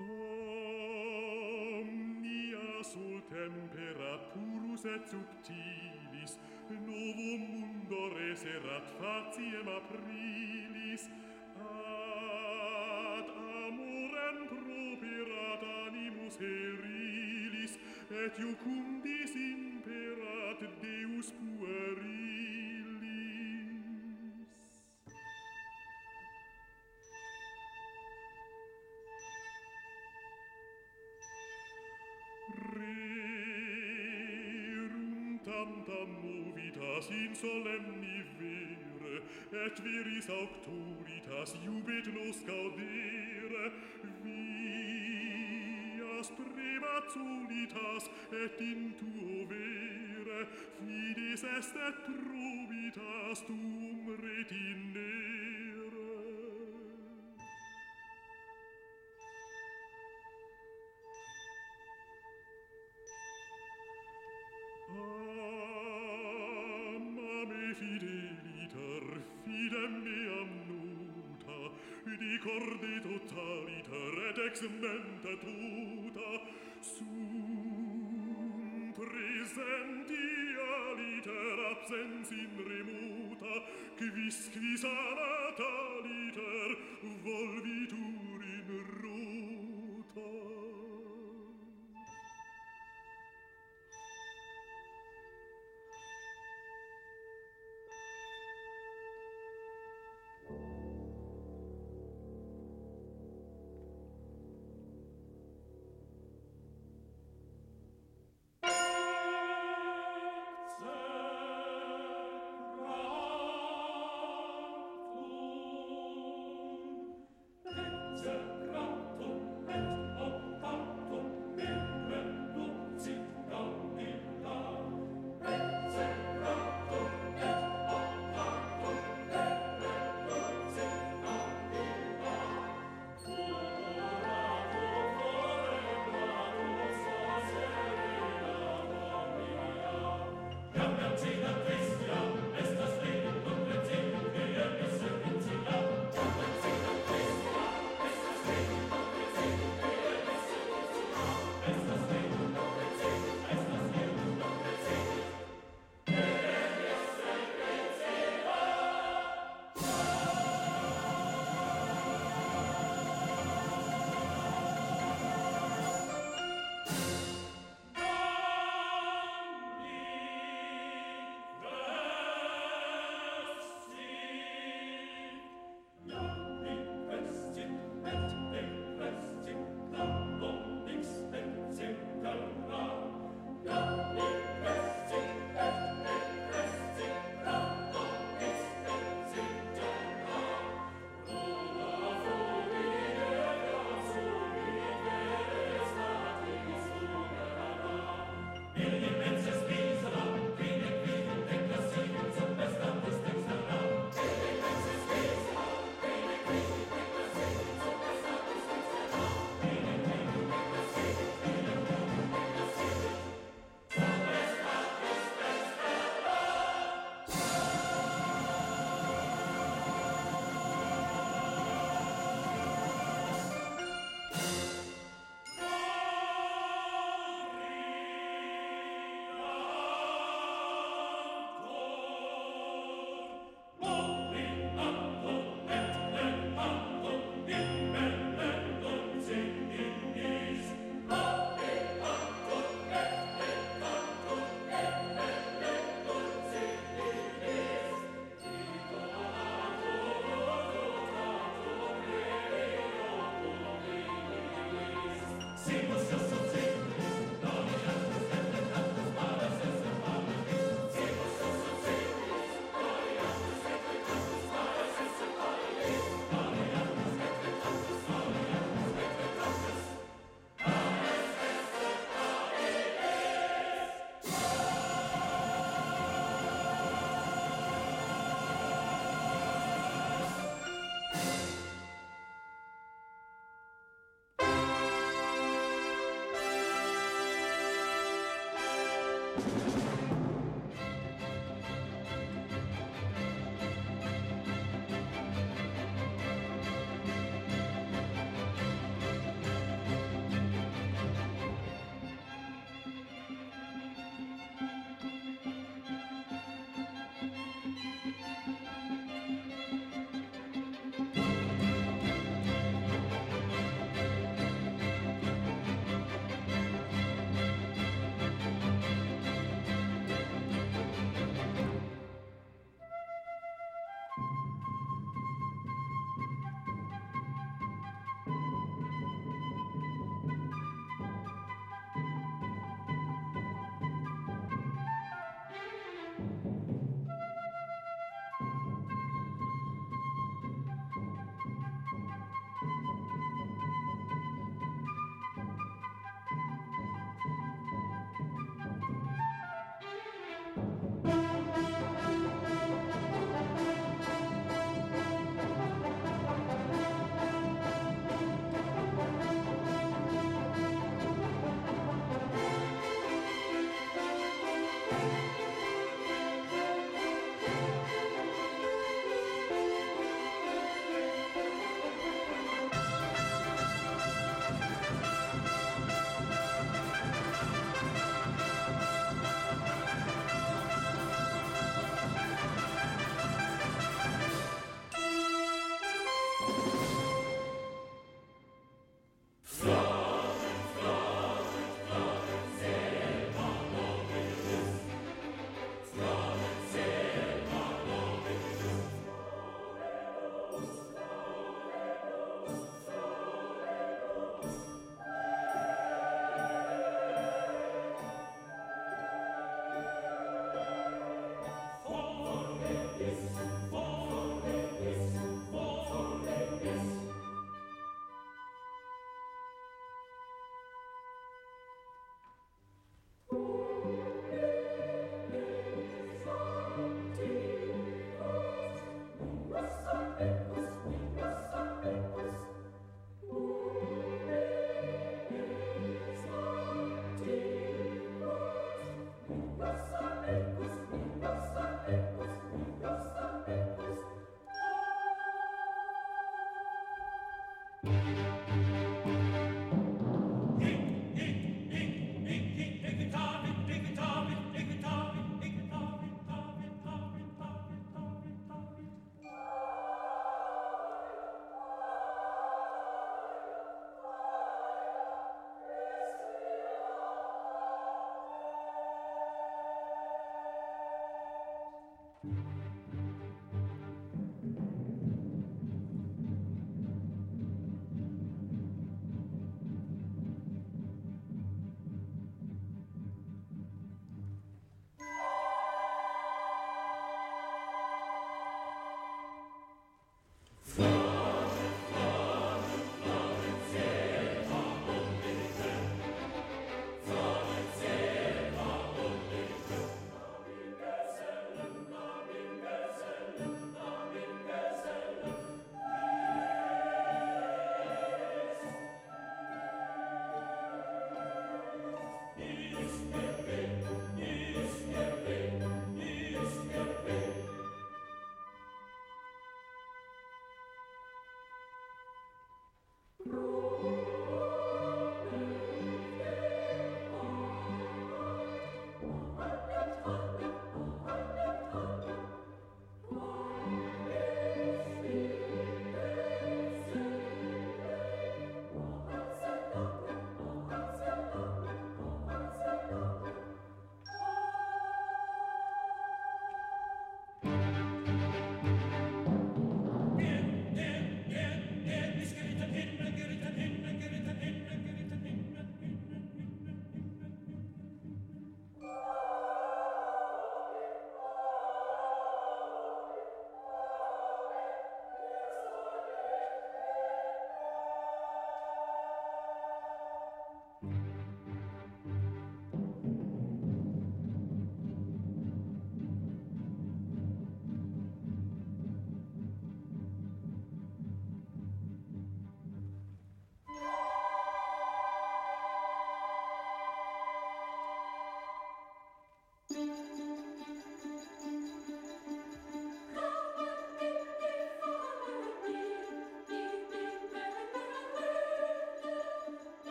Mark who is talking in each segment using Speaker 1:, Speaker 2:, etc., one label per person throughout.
Speaker 1: omnia sul temperaturus et subtilis novum mundo reserat faciem aprilis ad amorem properat animus herilis et iucundis imperat deus puer viritas in solemni vire, et viris auctoritas iubit nos gaudire, vias prematulitas et in tuo vere, fides est et probitas tuum retinere, mente tuta sum presenti aliter absens in remuta quis quis anata liter volvi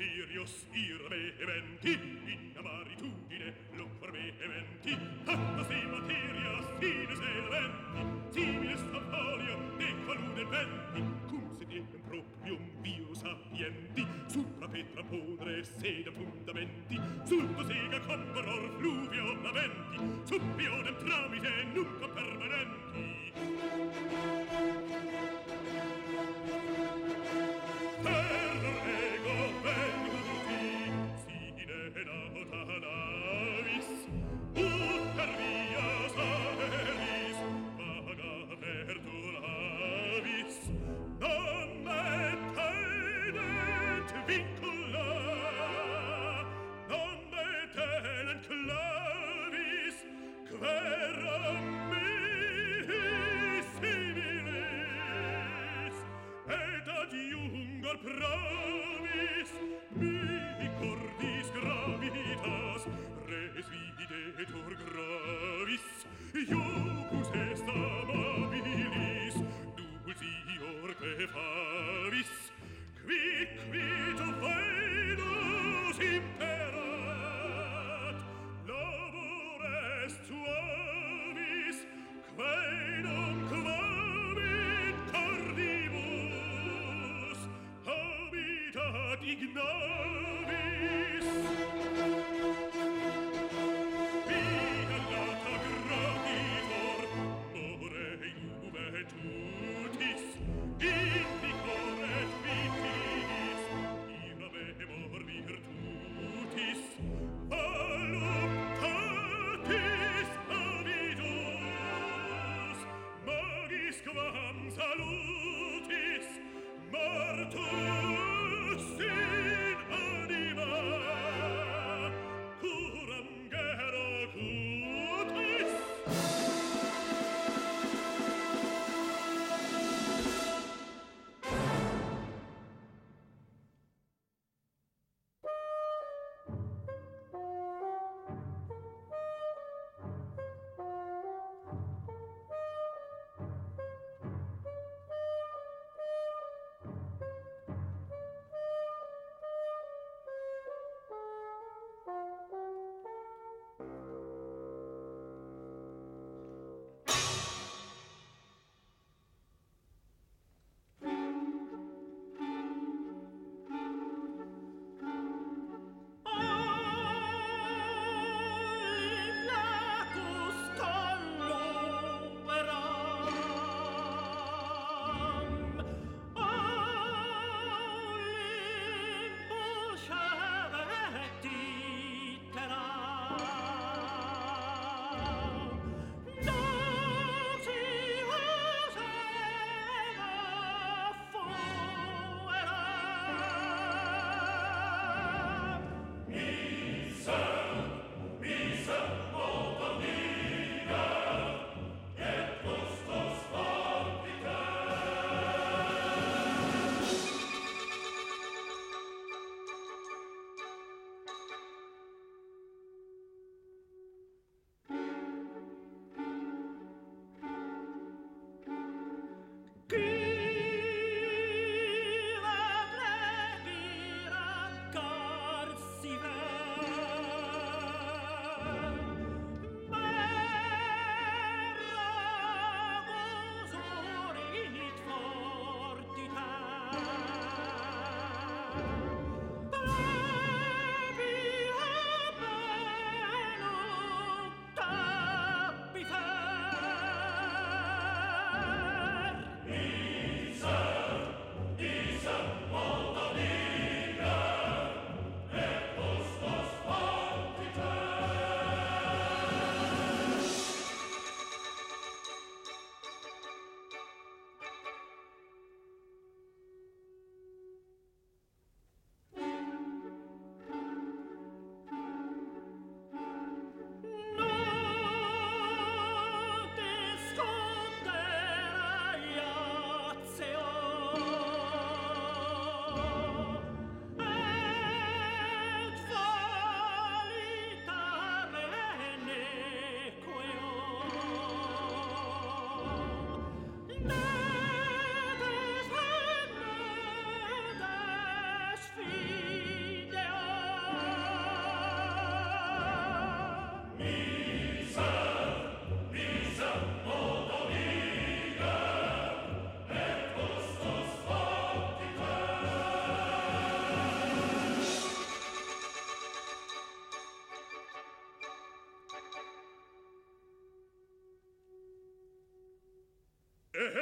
Speaker 1: Tyrios irme eventi in amaritudine locor me eventi Ignore.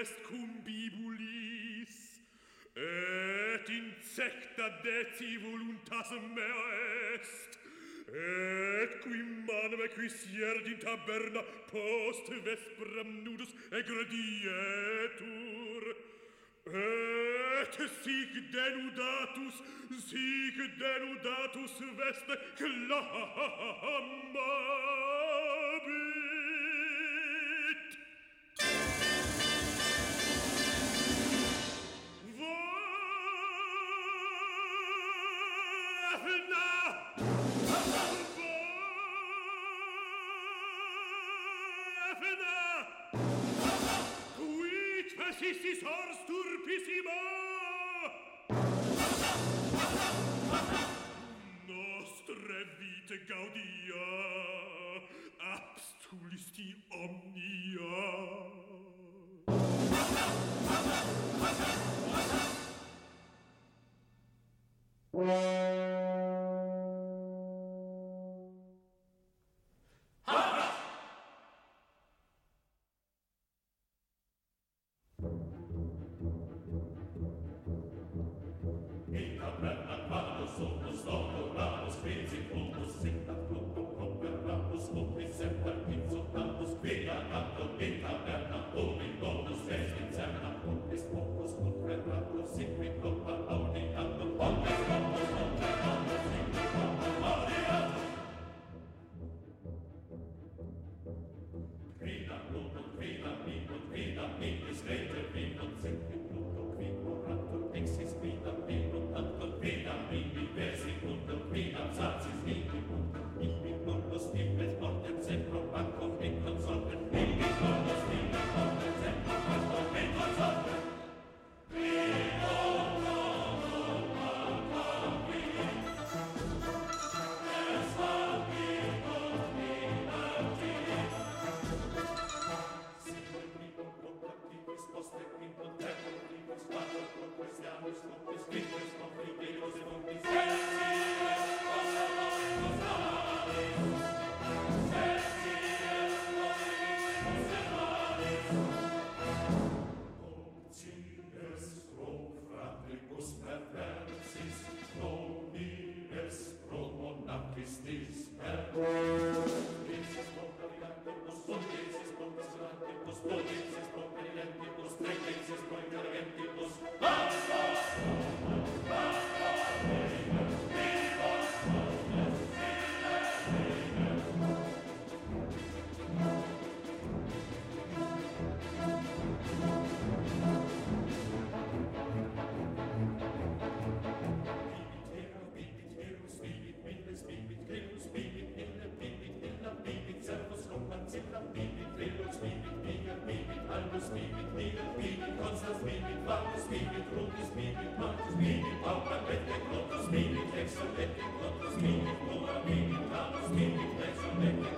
Speaker 1: est cum bibulis et insecta deci voluntas mea est et qui manem equis ierd in taberna post vespram nudus egredietur et sic denudatus sic denudatus veste clama. vissisor sturpissimo! Passa! Passa!
Speaker 2: zmínit, ruky zmínit, noty zmínit, alfabetek, lotu zmínit, hexadetek, lotu zmínit, pola zmínit, ráno zmínit, hexadetek,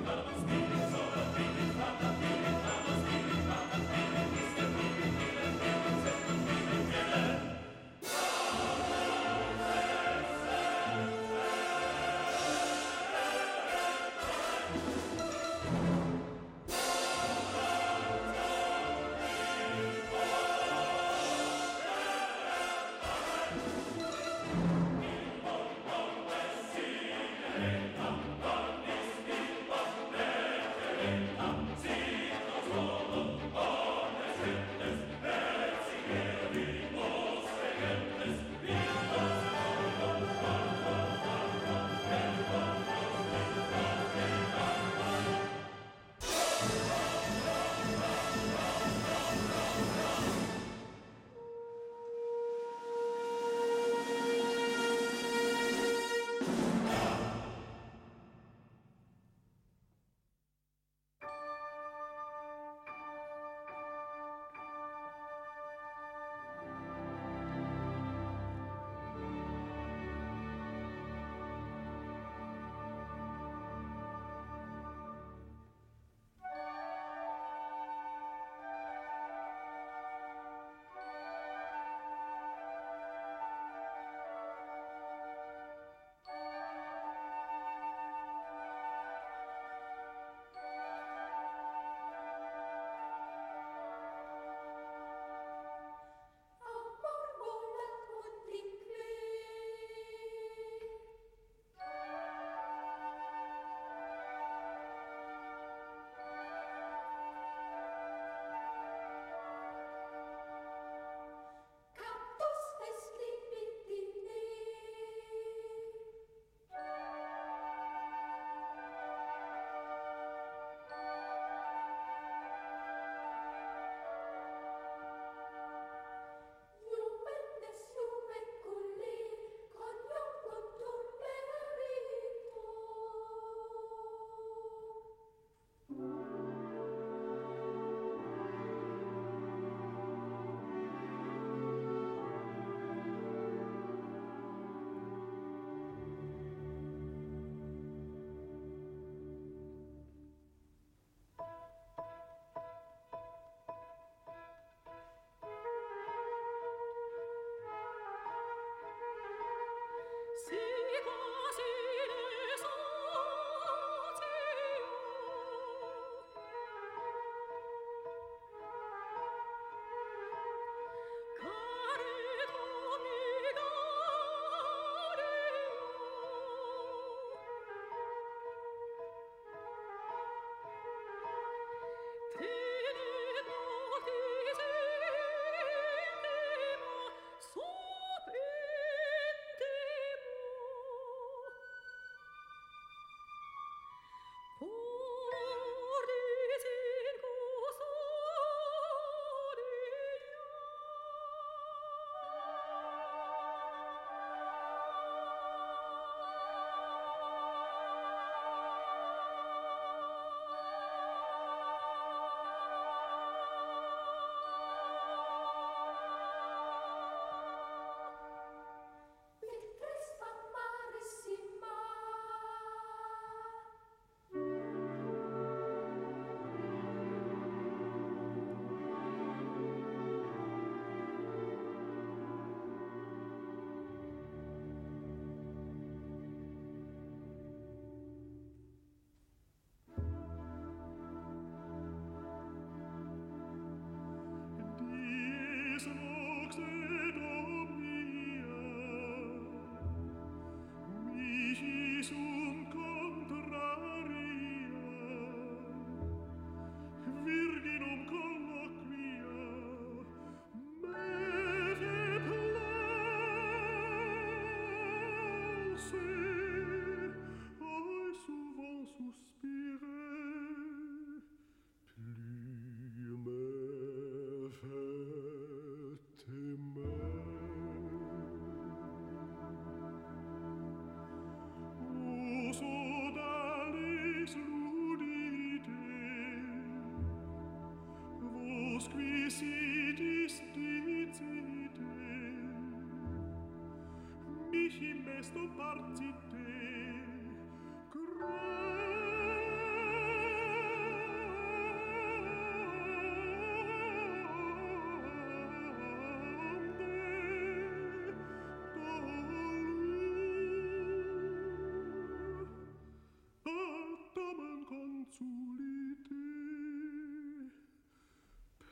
Speaker 1: ich in besto partite cro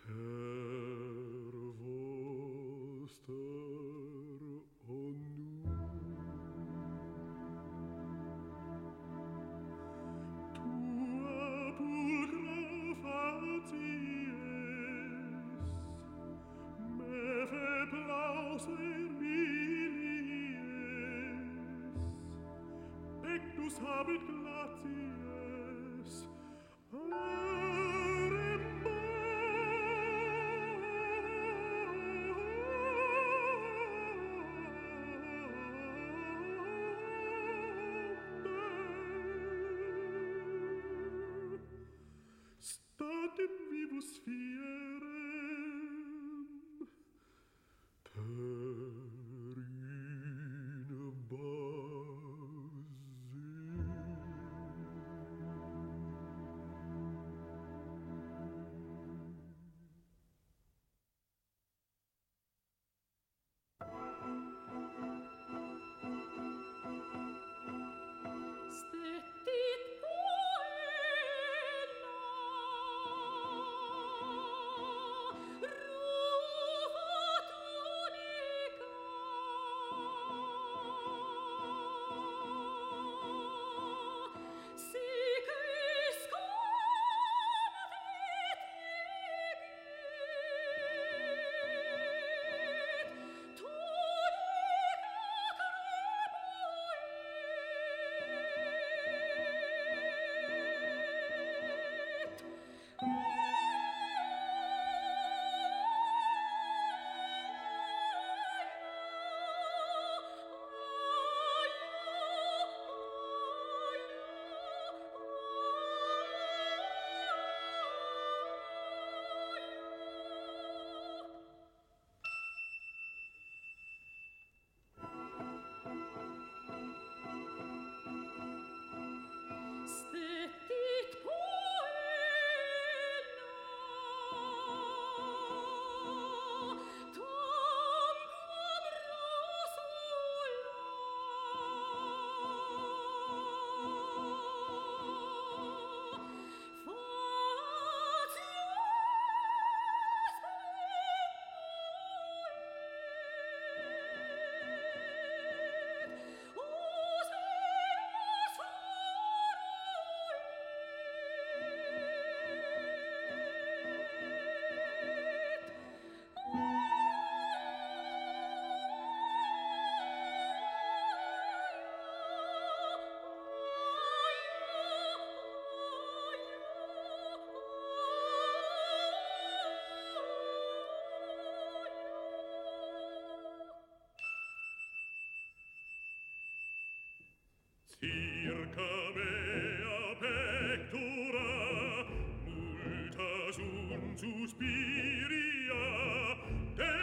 Speaker 1: per vostra Venus viel circa mea pectura multa sun suspiria de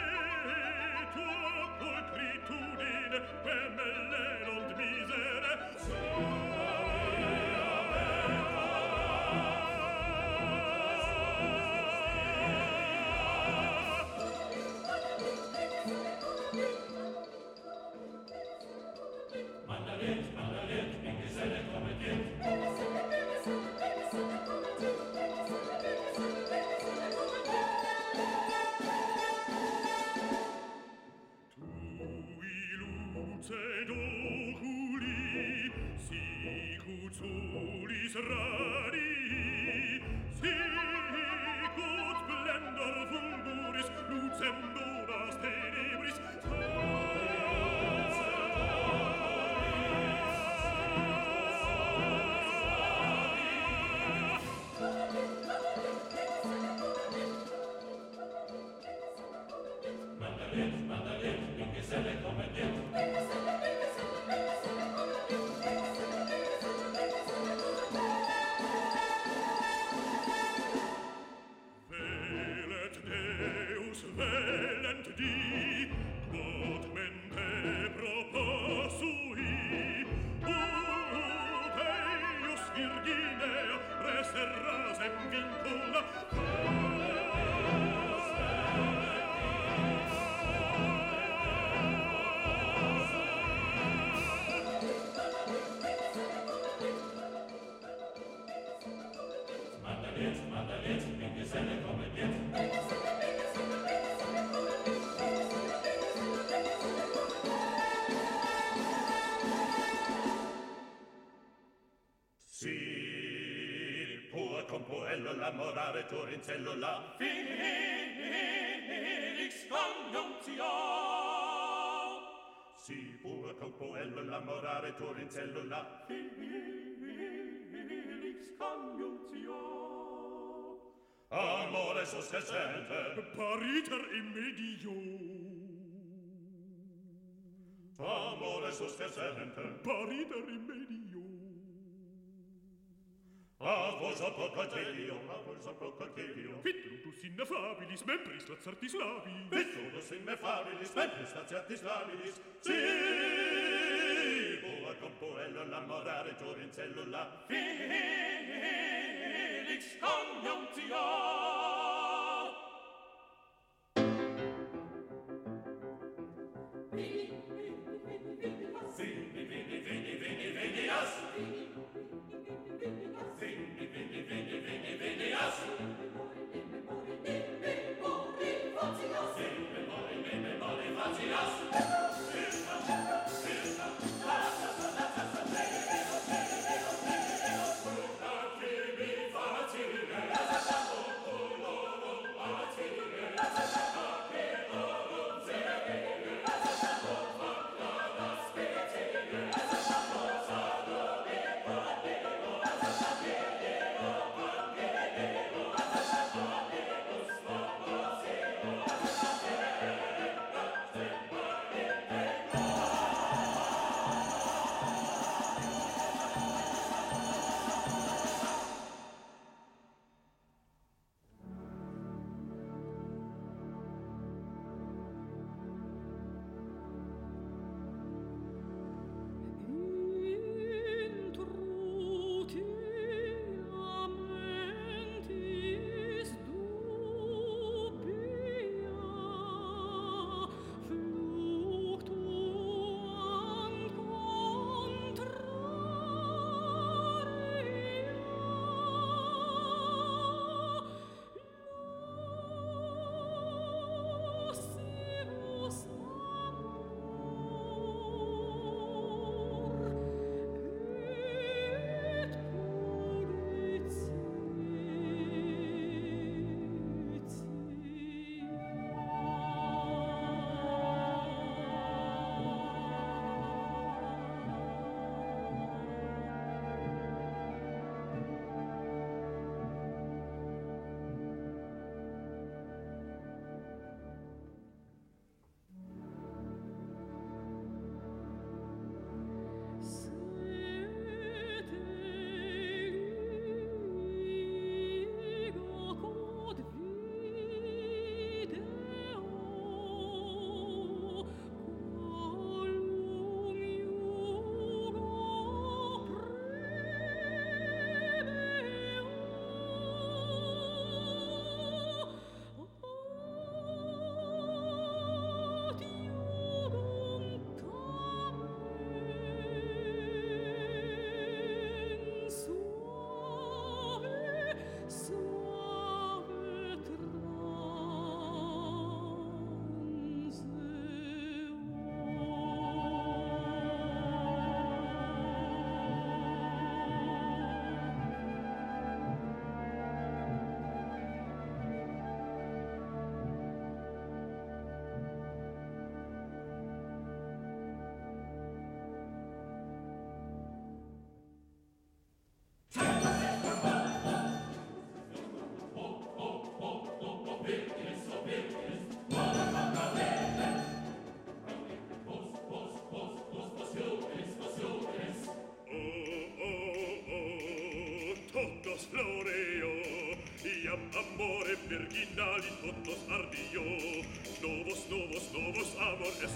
Speaker 1: tua pulcritudine
Speaker 2: in cellula
Speaker 1: Felix connuntio
Speaker 2: Si pur corpoello l'amorare tuor in cellula
Speaker 1: Felix connuntio
Speaker 2: Amore sostercente
Speaker 1: Pariter in medio.
Speaker 2: Amore sostercente
Speaker 1: Pariter in medio
Speaker 2: avos advocatelio, avos advocatelio.
Speaker 1: Vitrutus ineffabilis membris lacertis labi.
Speaker 2: Vitrutus ineffabilis membris lacertis labis? Si, boa compoello l'amorare Giovincello la
Speaker 1: Felix conjunctio.
Speaker 3: Thank
Speaker 1: virginalin potos ardio. Novos novos novos amor es